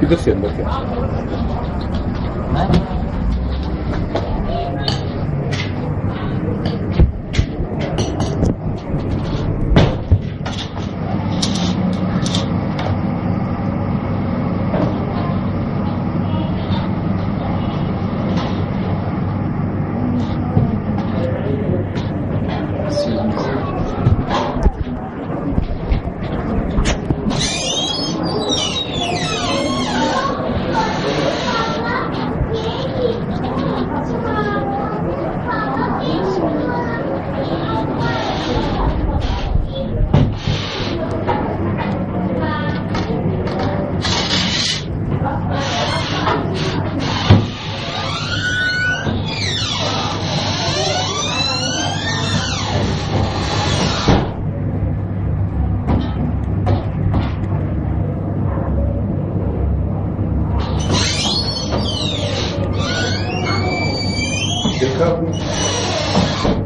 이것이 몇 개? 데 Good company.